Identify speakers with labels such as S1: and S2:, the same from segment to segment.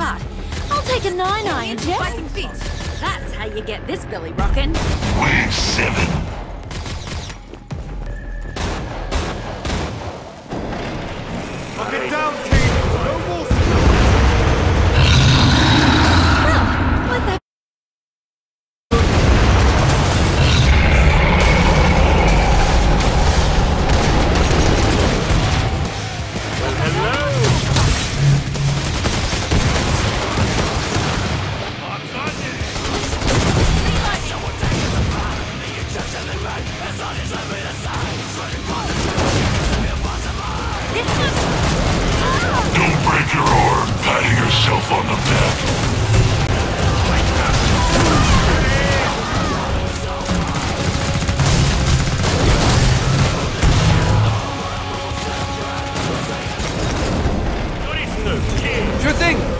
S1: apart. I'll take a nine-eye and jest.
S2: Fighting feet. That's how you get this belly rockin'.
S3: Wave 7.
S4: Get down, team! No more
S3: on the back.
S4: Sure thing!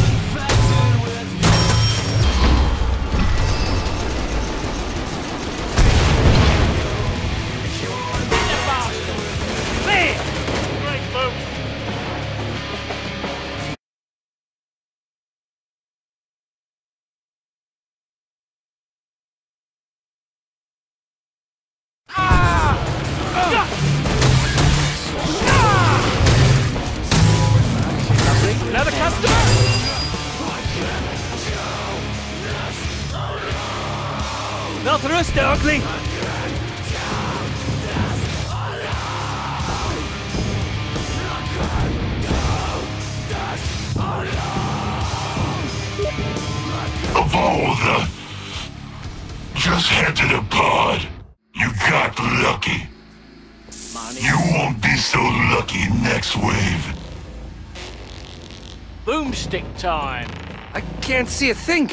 S4: Wel gerust, Ugly!
S3: Of all the... Just head to the pod. You got lucky. You won't be so lucky next wave.
S5: Boomstick time.
S4: I can't see a thing!